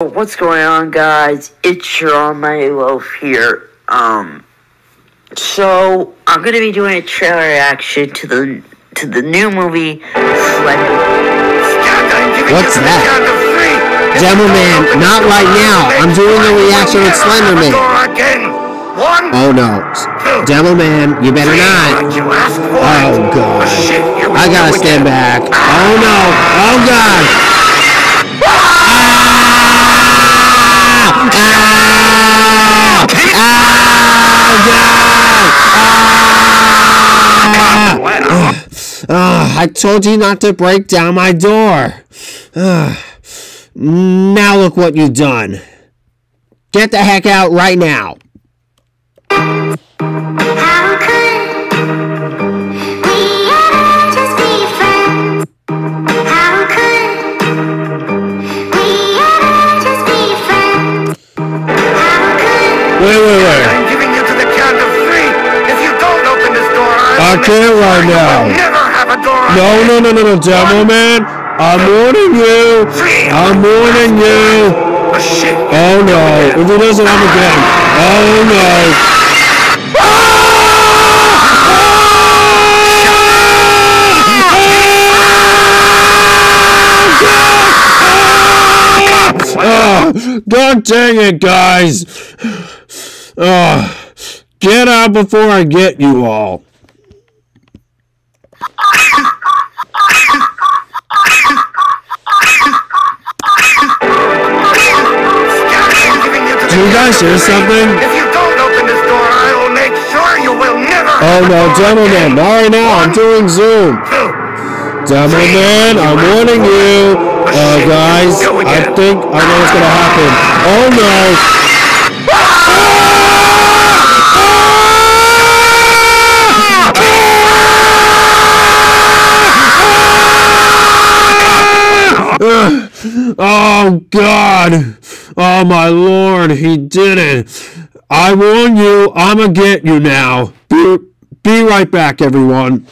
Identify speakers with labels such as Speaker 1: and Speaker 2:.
Speaker 1: What's going on, guys? It's your Almighty Loaf here. Um, so I'm gonna be doing a trailer reaction to the to the new movie Slender.
Speaker 2: What's that? Demoman, not right now. I'm doing a reaction with Slenderman. Oh no. Demoman, you better not. Oh god. I gotta stand back. Oh no. Oh god. I told you not to break down my door. Now look what you've done. Get the heck out right now. Wait, wait, wait.
Speaker 3: I'm giving you to the count of three. If you don't open this door, I,
Speaker 2: I can't right now.
Speaker 3: Never.
Speaker 2: No, no, no, no, no, Man. I'm warning you. I'm warning you.
Speaker 3: Oh,
Speaker 2: no. If he doesn't, I'm again. Oh no. Oh, God dang it, guys. Oh, get out before I get you all.
Speaker 3: I'm giving you to the
Speaker 2: Do you guys hear something?
Speaker 3: If you don't open this door, I will make sure you will never.
Speaker 2: Oh no, Demoman! Man, not right now. I'm doing Zoom. Man, I'm warning you. Uh, guys, I think I know what's gonna happen. Oh no. Oh God! Oh my Lord! He did it! I warn you, I'ma get you now. Be, be right back, everyone.